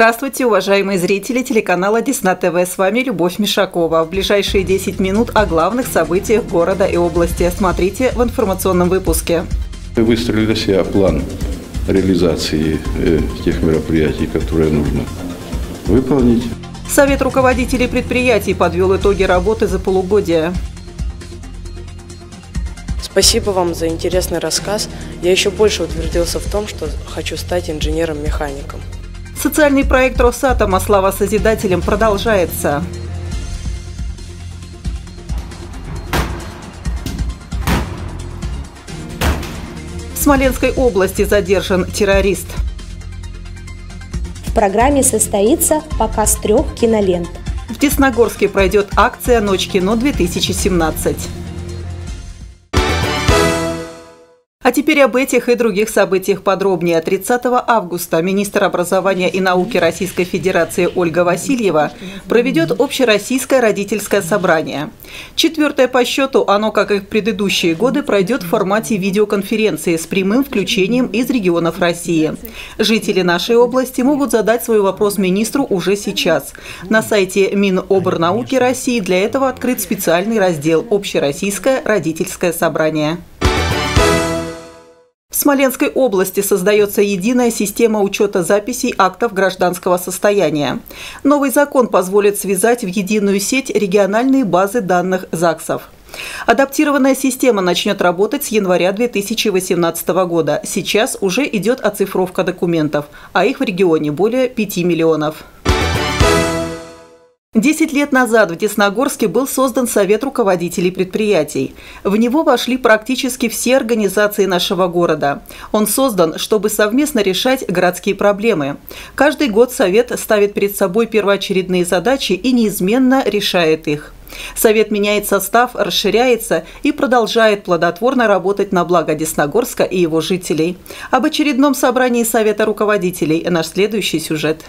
Здравствуйте, уважаемые зрители телеканала Десна ТВ. С вами Любовь Мишакова. В ближайшие 10 минут о главных событиях города и области. Смотрите в информационном выпуске. Мы выстроили для себя план реализации э, тех мероприятий, которые нужно выполнить. Совет руководителей предприятий подвел итоги работы за полугодие. Спасибо вам за интересный рассказ. Я еще больше утвердился в том, что хочу стать инженером-механиком. Социальный проект Росатома «Слава Созидателям» продолжается. В Смоленской области задержан террорист. В программе состоится показ трех кинолент. В Десногорске пройдет акция «Ночь кино-2017». А теперь об этих и других событиях подробнее. 30 августа министр образования и науки Российской Федерации Ольга Васильева проведет общероссийское родительское собрание. Четвертое по счету, оно, как и в предыдущие годы, пройдет в формате видеоконференции с прямым включением из регионов России. Жители нашей области могут задать свой вопрос министру уже сейчас. На сайте Минобрнауки России для этого открыт специальный раздел «Общероссийское родительское собрание». Смоленской области создается единая система учета записей актов гражданского состояния. Новый закон позволит связать в единую сеть региональные базы данных ЗАГСов. Адаптированная система начнет работать с января 2018 года. Сейчас уже идет оцифровка документов, а их в регионе более 5 миллионов. Десять лет назад в Десногорске был создан Совет руководителей предприятий. В него вошли практически все организации нашего города. Он создан, чтобы совместно решать городские проблемы. Каждый год Совет ставит перед собой первоочередные задачи и неизменно решает их. Совет меняет состав, расширяется и продолжает плодотворно работать на благо Десногорска и его жителей. Об очередном собрании Совета руководителей наш следующий сюжет.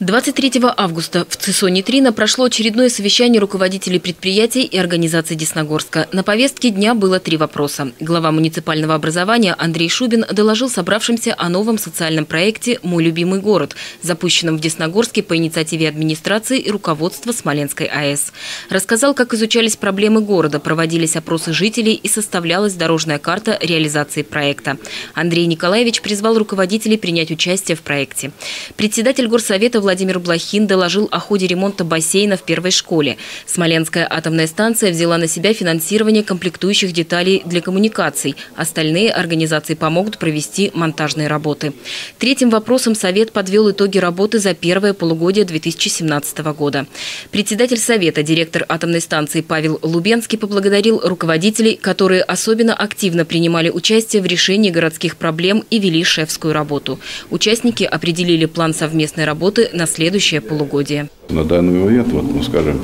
23 августа в ЦИСОНе Трина прошло очередное совещание руководителей предприятий и организаций Десногорска. На повестке дня было три вопроса. Глава муниципального образования Андрей Шубин доложил собравшимся о новом социальном проекте «Мой любимый город», запущенном в Десногорске по инициативе администрации и руководства Смоленской АЭС. Рассказал, как изучались проблемы города, проводились опросы жителей и составлялась дорожная карта реализации проекта. Андрей Николаевич призвал руководителей принять участие в проекте. Председатель горсовета Владимир Блохин доложил о ходе ремонта бассейна в первой школе. Смоленская атомная станция взяла на себя финансирование комплектующих деталей для коммуникаций. Остальные организации помогут провести монтажные работы. Третьим вопросом Совет подвел итоги работы за первое полугодие 2017 года. Председатель Совета, директор атомной станции Павел Лубенский поблагодарил руководителей, которые особенно активно принимали участие в решении городских проблем и вели шефскую работу. Участники определили план совместной работы на следующее полугодие. На данный момент, вот, ну, скажем,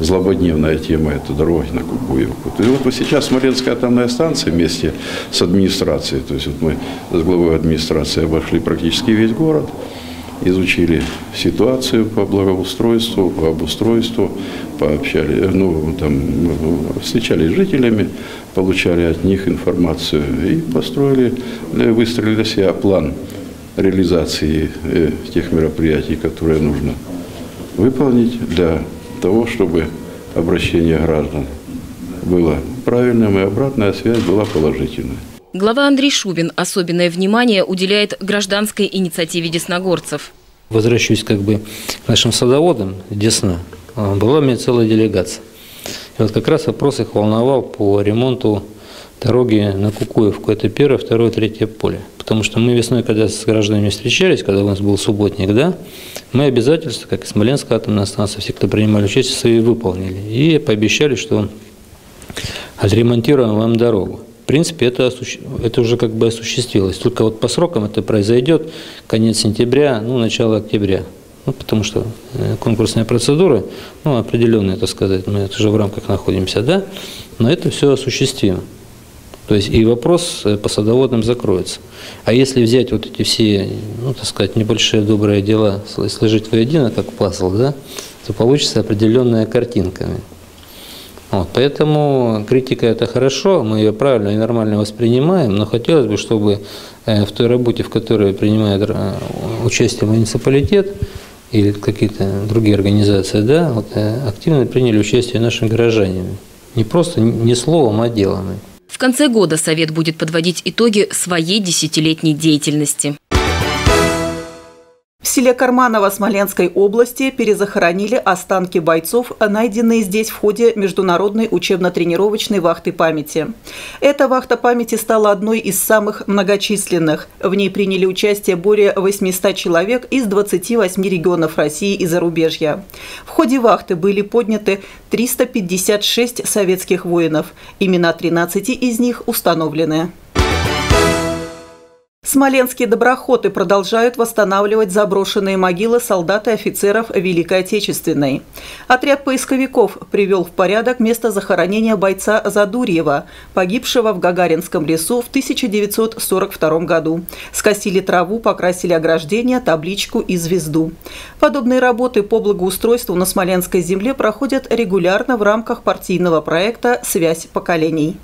злободневная тема – это дороги на Кукуевку. Есть вот сейчас Смоленская атомная станция вместе с администрацией, то есть вот мы с главой администрации обошли практически весь город, изучили ситуацию по благоустройству, по обустройству, пообщали, ну, там, встречались с жителями, получали от них информацию и построили, выстроили для себя план реализации э, тех мероприятий, которые нужно выполнить для того, чтобы обращение граждан было правильным и обратная связь была положительной. Глава Андрей Шубин особенное внимание уделяет гражданской инициативе десногорцев. Возвращусь как бы к нашим садоводам Десна. А, была у меня целая делегация. И вот как раз вопрос их волновал по ремонту дороги на Кукуевку. Это первое, второе, третье поле. Потому что мы весной, когда с гражданами встречались, когда у нас был субботник, да, мы обязательства, как и Смоленская атомная станция, все, кто принимали участие, свои выполнили. И пообещали, что отремонтируем вам дорогу. В принципе, это, это уже как бы осуществилось. Только вот по срокам это произойдет конец сентября, ну, начало октября. Ну, потому что э, конкурсная процедура, ну, определенная, так сказать, мы это уже в рамках находимся, да, но это все осуществимо. То есть и вопрос э, по садоводам закроется. А если взять вот эти все, ну, так сказать, небольшие добрые дела, сложить воедино, как пазл, да, то получится определенная картинка. Вот, поэтому критика это хорошо, мы ее правильно и нормально воспринимаем, но хотелось бы, чтобы э, в той работе, в которой принимает э, участие муниципалитет или какие-то другие организации, да, вот, активно приняли участие наши горожане. Не просто не словом, а делом. В конце года Совет будет подводить итоги своей десятилетней деятельности. В селе Карманово Смоленской области перезахоронили останки бойцов, найденные здесь в ходе международной учебно-тренировочной вахты памяти. Эта вахта памяти стала одной из самых многочисленных. В ней приняли участие более 800 человек из 28 регионов России и зарубежья. В ходе вахты были подняты 356 советских воинов. Имена 13 из них установлены. Смоленские доброходы продолжают восстанавливать заброшенные могилы солдат и офицеров Великой Отечественной. Отряд поисковиков привел в порядок место захоронения бойца Задурьева, погибшего в Гагаринском лесу в 1942 году. Скосили траву, покрасили ограждение, табличку и звезду. Подобные работы по благоустройству на Смоленской земле проходят регулярно в рамках партийного проекта «Связь поколений».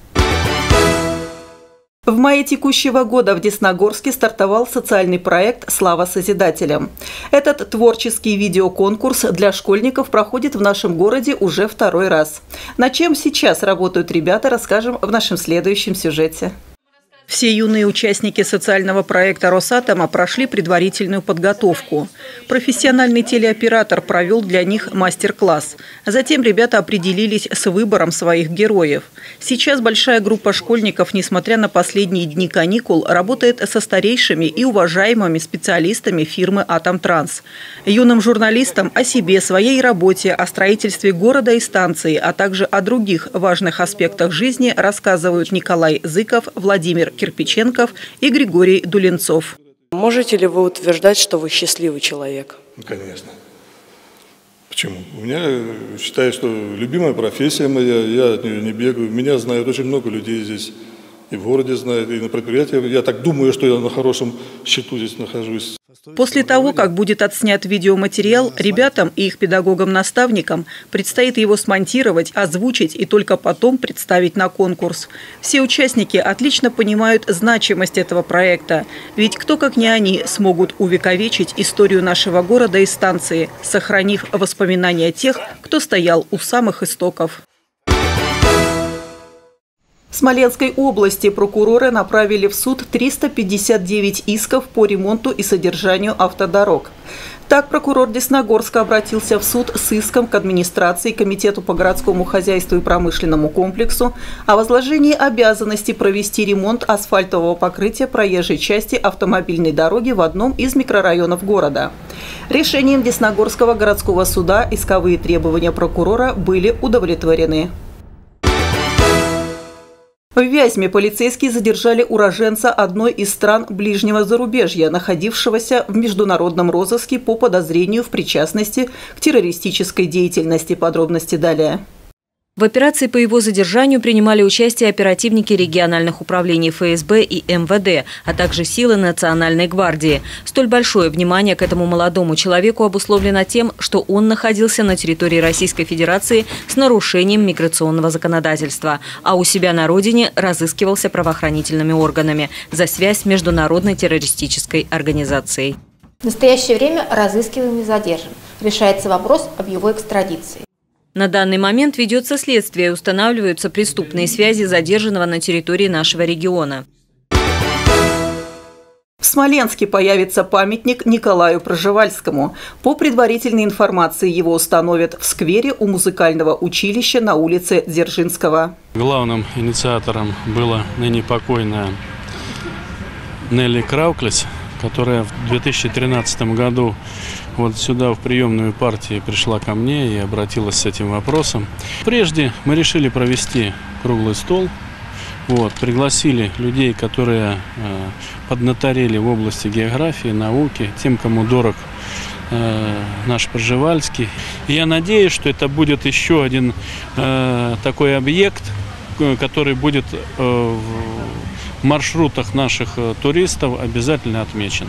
В мае текущего года в Десногорске стартовал социальный проект «Слава Созидателям». Этот творческий видеоконкурс для школьников проходит в нашем городе уже второй раз. На чем сейчас работают ребята, расскажем в нашем следующем сюжете. Все юные участники социального проекта «Росатома» прошли предварительную подготовку. Профессиональный телеоператор провел для них мастер-класс. Затем ребята определились с выбором своих героев. Сейчас большая группа школьников, несмотря на последние дни каникул, работает со старейшими и уважаемыми специалистами фирмы «Атомтранс». Юным журналистам о себе, своей работе, о строительстве города и станции, а также о других важных аспектах жизни рассказывают Николай Зыков, Владимир Кирпиченков и Григорий Дулинцов. Можете ли вы утверждать, что вы счастливый человек? Ну, конечно. Почему? У меня, считаю, что любимая профессия моя, я от нее не бегаю. Меня знают очень много людей здесь, и в городе знают, и на предприятии. Я так думаю, что я на хорошем счету здесь нахожусь. После того, как будет отснят видеоматериал, ребятам и их педагогам-наставникам предстоит его смонтировать, озвучить и только потом представить на конкурс. Все участники отлично понимают значимость этого проекта, ведь кто, как не они, смогут увековечить историю нашего города и станции, сохранив воспоминания тех, кто стоял у самых истоков. В Смоленской области прокуроры направили в суд 359 исков по ремонту и содержанию автодорог. Так прокурор Десногорска обратился в суд с иском к администрации Комитету по городскому хозяйству и промышленному комплексу о возложении обязанности провести ремонт асфальтового покрытия проезжей части автомобильной дороги в одном из микрорайонов города. Решением Десногорского городского суда исковые требования прокурора были удовлетворены. В Вязьме полицейские задержали уроженца одной из стран ближнего зарубежья, находившегося в международном розыске по подозрению в причастности к террористической деятельности. Подробности далее. В операции по его задержанию принимали участие оперативники региональных управлений ФСБ и МВД, а также силы Национальной гвардии. Столь большое внимание к этому молодому человеку обусловлено тем, что он находился на территории Российской Федерации с нарушением миграционного законодательства, а у себя на родине разыскивался правоохранительными органами за связь с международной террористической организацией. В настоящее время разыскиваемый задержан. Решается вопрос об его экстрадиции. На данный момент ведется следствие и устанавливаются преступные связи задержанного на территории нашего региона. В Смоленске появится памятник Николаю Проживальскому. По предварительной информации его установят в сквере у музыкального училища на улице Дзержинского. Главным инициатором была ныне покойная Нелли Крауклес, которая в 2013 году вот сюда в приемную партии пришла ко мне и обратилась с этим вопросом. Прежде мы решили провести круглый стол. Вот, пригласили людей, которые э, поднаторели в области географии, науки, тем, кому дорог э, наш Пржевальский. Я надеюсь, что это будет еще один э, такой объект, который будет э, в маршрутах наших э, туристов обязательно отмечен.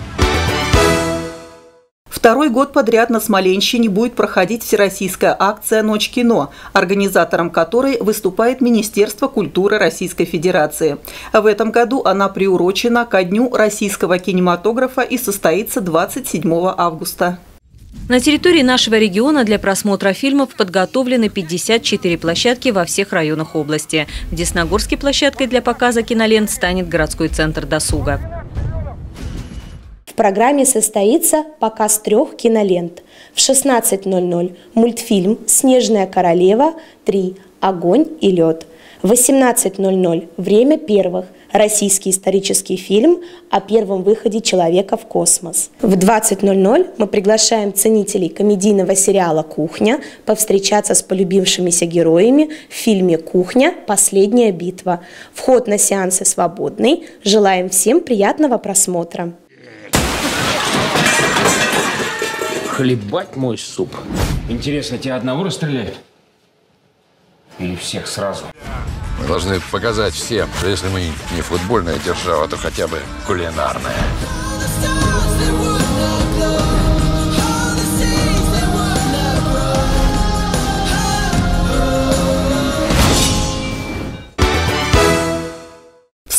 Второй год подряд на Смоленщине будет проходить всероссийская акция «Ночь кино», организатором которой выступает Министерство культуры Российской Федерации. В этом году она приурочена ко Дню российского кинематографа и состоится 27 августа. На территории нашего региона для просмотра фильмов подготовлены 54 площадки во всех районах области. В Десногорске площадкой для показа кинолент станет городской центр досуга. В программе состоится показ трех кинолент. В 16.00 мультфильм «Снежная королева 3. Огонь и лед». В 18.00 время первых российский исторический фильм о первом выходе человека в космос. В 20.00 мы приглашаем ценителей комедийного сериала «Кухня» повстречаться с полюбившимися героями в фильме «Кухня. Последняя битва». Вход на сеансы свободный. Желаем всем приятного просмотра. Хлебать мой суп. Интересно, тебя одного расстреляют? Или всех сразу? Мы должны показать всем, что если мы не футбольная держава, то хотя бы кулинарная.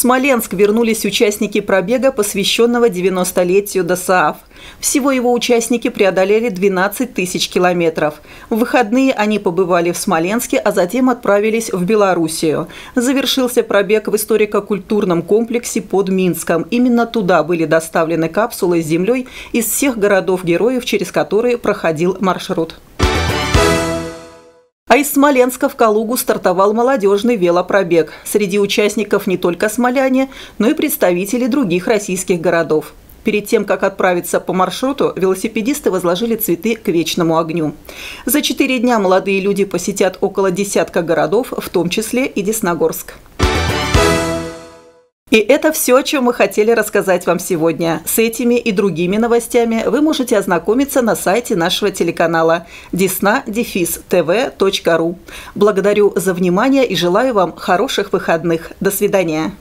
Смоленск вернулись участники пробега, посвященного 90-летию ДОСААФ. Всего его участники преодолели 12 тысяч километров. В выходные они побывали в Смоленске, а затем отправились в Белоруссию. Завершился пробег в историко-культурном комплексе под Минском. Именно туда были доставлены капсулы с землей из всех городов-героев, через которые проходил маршрут. А из Смоленска в Калугу стартовал молодежный велопробег. Среди участников не только смоляне, но и представители других российских городов. Перед тем, как отправиться по маршруту, велосипедисты возложили цветы к вечному огню. За четыре дня молодые люди посетят около десятка городов, в том числе и Десногорск. И это все, о чем мы хотели рассказать вам сегодня. С этими и другими новостями вы можете ознакомиться на сайте нашего телеканала desna-tv.ru. Благодарю за внимание и желаю вам хороших выходных. До свидания.